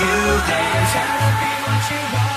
you dance. Try to be what you want